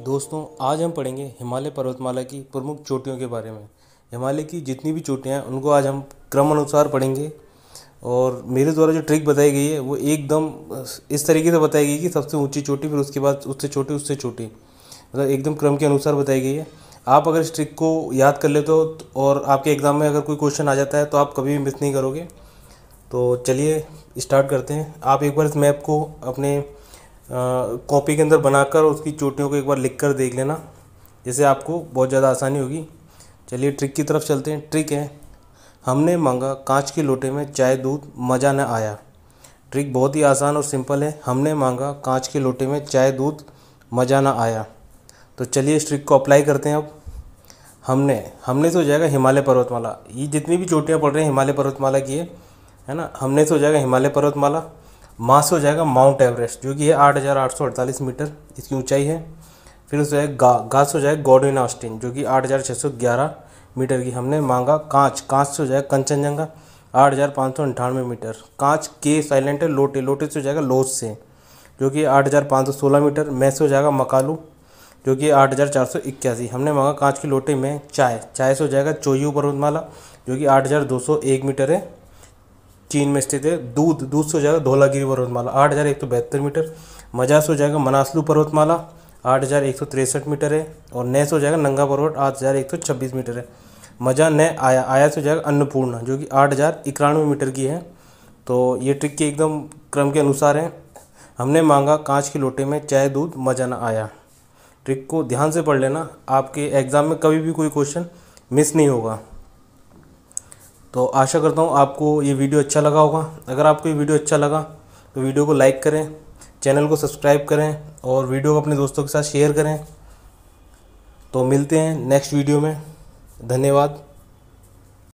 दोस्तों, आज हम पढ़ेंगे हिमालय पर्वतमाला की प्रमुख चोटियों के बारे में। हिमालय की जितनी भी चोटियाँ हैं, उनको आज हम क्रम अनुसार पढ़ेंगे। और मेरे द्वारा जो ट्रिक बताई गई है, वो एकदम इस तरीके से बताई गई कि सबसे ऊँची चोटी, फिर उसके बाद उससे छोटी उससे छोटी। मतलब एकदम क्रम के अनुसार बताई गई है। आप अगर इस ट्रिक को याद कर लेते हो और आपके एग्ज़ाम में अगर कोई क्वेश्चन आ जाता है तो आप कभी भी मिस नहीं करोगे। तो चलिए स्टार्ट करते हैं। आप एक बार इस मैप को अपने कॉपी के अंदर बनाकर उसकी चोटियों को एक बार लिख कर देख लेना जैसे आपको बहुत ज़्यादा आसानी होगी। चलिए ट्रिक की तरफ़ चलते हैं। ट्रिक है, हमने मांगा कांच के लोटे में चाय दूध, मज़ा न आया। ट्रिक बहुत ही आसान और सिंपल है। हमने मांगा कांच के लोटे में चाय दूध, मज़ा न आया। तो चलिए इस ट्रिक को अप्लाई करते हैं अब। हमने हमने हो जाएगा हिमालय पर्वतमाला। ये जितनी भी चोटियाँ पड़ रही हैं, हिमालय पर्वतमाला की है है ना? हमने से हो जाएगा हिमालय पर्वतमाला, माँ से हो जाएगा माउंट एवरेस्ट, जो कि है आठ हज़ार आठ सौ अड़तालीस मीटर, इसकी ऊंचाई है। फिर उससे जाएगा गा गा से हो जाएगा गॉडविन ऑस्टिन, जो कि आठ हज़ार छः सौ ग्यारह मीटर की हमने मांगा। कांच कांच से हो जाएगा कंचनजंगा, आठ हज़ार पाँच सौ अंठानवे मीटर। कांच के साइलेंट है, लोटे लोटे से हो जाएगा लोस से, जो कि आठ हज़ार पाँच सौ सोलह मीटर। मैं से हो जाएगा मकालू, जो कि आठ हज़ार चार सौ इक्यासी। हमने मांगा कांच के लोटे में चाय चाय से हो जाएगा चोयू पर्वतमाला, जो कि आठ हज़ार दो सौ एक मीटर है। चीन में स्थित है। दूध दूध से हो जाएगा धौलागिरी पर्वतमाला। आठ हज़ार एक सौ बहत्तर मीटर। मजास हो जाएगा मनासलू पर्वतमाला। आठ हज़ार एक सौ तिरसठ मीटर है। और नैस हो जाएगा नंगा पर्वत। आठ हज़ार एक सौ छब्बीस मीटर है। मज़ा न आया आया से हो जाएगा अन्नपूर्णा, जो कि आठ हज़ार इक्यानवे मीटर की है। तो ये ट्रिक के एकदम क्रम के अनुसार है। हमने मांगा कांच के लोटे में चाय, दूध, मज़ा न आया। ट्रिक को ध्यान से पढ़ लेना। आपके एग्ज़ाम में कभी भी कोई क्वेश्चन मिस नहीं होगा। तो आशा करता हूँ आपको ये वीडियो अच्छा लगा होगा। अगर आपको ये वीडियो अच्छा लगा तो वीडियो को लाइक करें, चैनल को सब्सक्राइब करें और वीडियो को अपने दोस्तों के साथ शेयर करें। तो मिलते हैं नेक्स्ट वीडियो में। धन्यवाद।